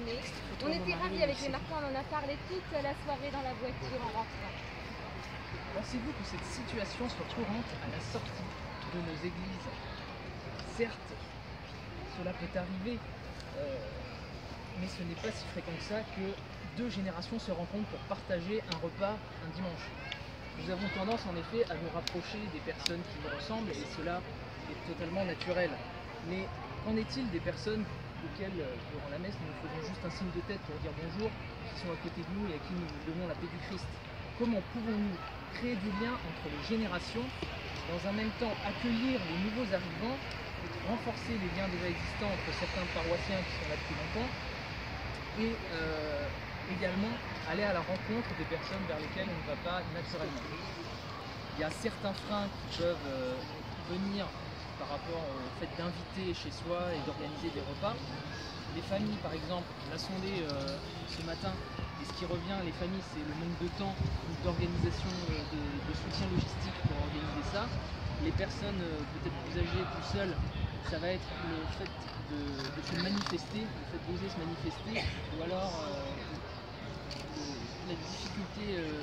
On était ravis avec les marquants, on en a parlé toute la soirée dans la voiture en rentrant. Pensez-vous que cette situation soit courante à la sortie de nos églises? Certes, cela peut arriver, euh, mais ce n'est pas si fréquent que ça que deux générations se rencontrent pour partager un repas un dimanche. Nous avons tendance en effet à nous rapprocher des personnes qui nous ressemblent et cela est totalement naturel. Mais qu'en est-il des personnes auxquelles, euh, durant la messe, nous faisons juste un signe de tête pour dire bonjour, qui sont à côté de nous et à qui nous donnons la paix du Christ Comment pouvons-nous créer du lien entre les générations, dans un même temps accueillir les nouveaux arrivants, renforcer les liens déjà existants entre certains paroissiens qui sont là depuis longtemps, et euh, également aller à la rencontre des personnes vers lesquelles on ne va pas naturellement. Il y a certains freins qui peuvent euh, venir par rapport au fait d'inviter chez soi et d'organiser des repas. Les familles, par exemple, l'a sondé euh, ce matin, et ce qui revient, les familles, c'est le manque de temps d'organisation, euh, de, soutien logistique pour organiser ça. Les personnes euh, peut-être plus âgées, tout seules, ça va être le fait de, se manifester, le fait d'oser se manifester, ou alors euh, la difficulté euh,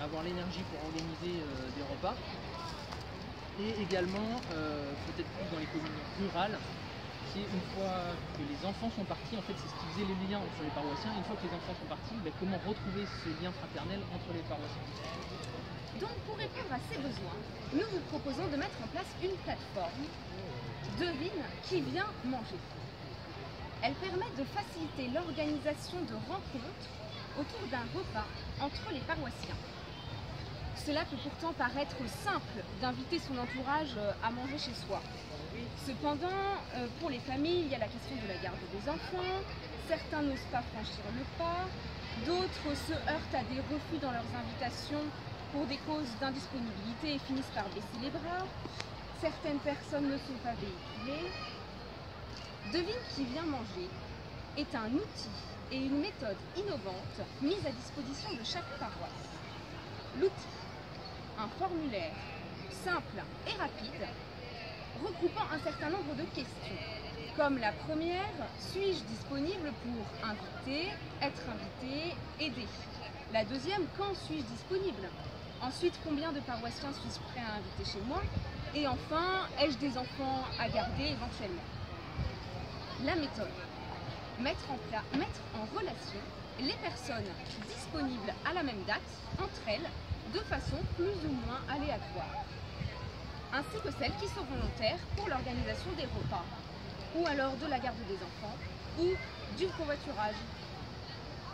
à avoir l'énergie pour organiser euh, des repas. Et également, euh, peut-être plus dans les communes rurales, qui est une fois que les enfants sont partis, en fait c'est ce qui faisait les liens entre les paroissiens, une fois que les enfants sont partis, ben, comment retrouver ce lien fraternel entre les paroissiens? Donc pour répondre à ces besoins, nous vous proposons de mettre en place une plateforme Devine qui vient manger. Elle permet de faciliter l'organisation de rencontres autour d'un repas entre les paroissiens. Cela peut pourtant paraître simple d'inviter son entourage euh, à manger chez soi. Cependant, euh, pour les familles, il y a la question de la garde des enfants. Certains n'osent pas franchir le pas. D'autres se heurtent à des refus dans leurs invitations pour des causes d'indisponibilité et finissent par baisser les bras. Certaines personnes ne sont pas véhiculées. Devine qui vient manger est un outil et une méthode innovante mise à disposition de chaque paroisse. L'outil, un formulaire simple et rapide regroupant un certain nombre de questions. Comme la première, suis-je disponible pour inviter, être invité, aider? La deuxième, quand suis-je disponible? Ensuite, combien de paroissiens suis-je prêt à inviter chez moi? Et enfin, ai-je des enfants à garder éventuellement? La méthode. Mettre en, mettre en relation les personnes disponibles à la même date entre elles de façon plus ou moins aléatoire ainsi que celles qui sont volontaires pour l'organisation des repas, ou alors de la garde des enfants, ou du covoiturage.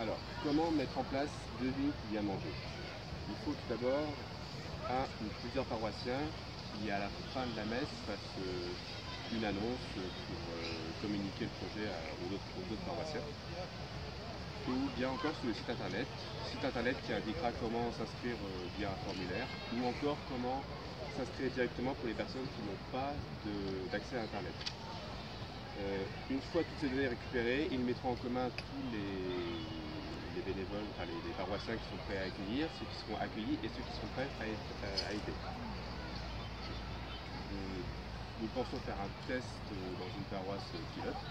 Alors, comment mettre en place Devine qui vient manger? Il faut tout d'abord un ou plusieurs paroissiens qui, à la fin de la messe, fassent une annonce pour euh, communiquer le projet aux autres paroissiens. Ou bien encore sur le site internet, site internet qui indiquera comment s'inscrire euh, via un formulaire, ou encore comment s'inscrire directement pour les personnes qui n'ont pas d'accès à internet. Euh, une fois toutes ces données récupérées, ils mettront en commun tous les, les bénévoles, enfin les, paroissiens qui sont prêts à accueillir, ceux qui seront accueillis et ceux qui sont prêts à, à aider. Euh, Nous pensons faire un test euh, dans une paroisse euh, pilote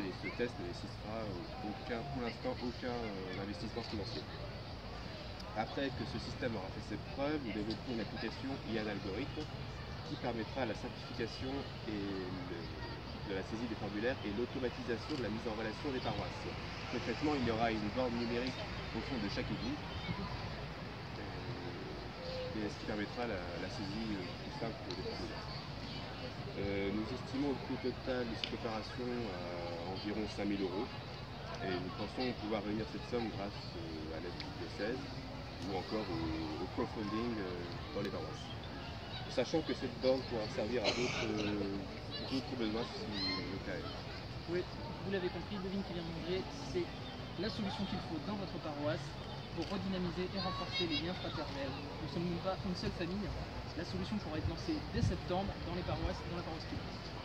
et ce test euh, aucun, pour l'instant aucun euh, investissement financier. Après que ce système aura fait ses preuves, nous développerons une application et un algorithme qui permettra la simplification et de la saisie des formulaires et l'automatisation de la mise en relation des paroisses. Concrètement, il y aura une borne numérique au fond de chaque église, euh, et ce qui permettra la, saisie euh, plus simple des formulaires. Nous estimons le coût total de cette opération à environ 5000 euros et nous pensons pouvoir réunir cette somme grâce euh, à l'aide du diocèse ou encore au, crowdfunding euh, dans les paroisses. Sachant que cette borne pourra servir à d'autres euh, besoins si le cas est. Oui, vous l'avez compris, Devine qui vient manger, c'est la solution qu'il faut dans votre paroisse pour redynamiser et renforcer les liens fraternels. Nous ne sommes pas une seule famille. La solution pourra être lancée dès septembre dans les paroisses, dans la paroisse publique.